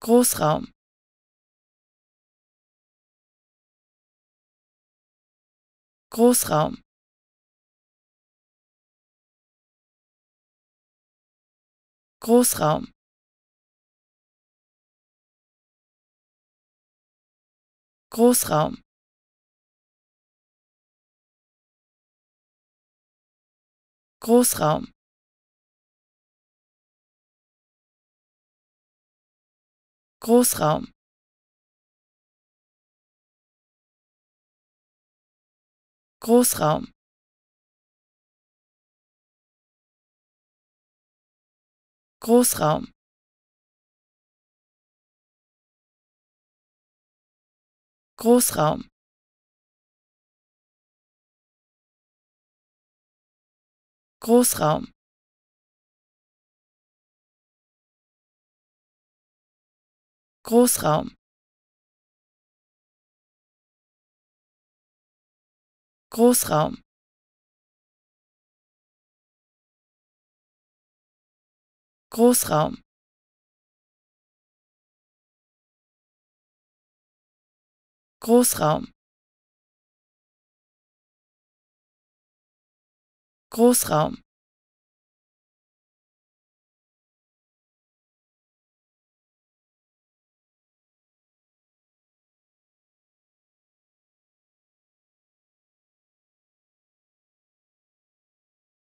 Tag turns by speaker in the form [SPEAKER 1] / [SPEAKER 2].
[SPEAKER 1] Großraum. Großraum. Großraum. Großraum. Großraum Großraum. Großraum. Großraum. Großraum. Großraum Großraum. Großraum. Großraum. Großraum. Großraum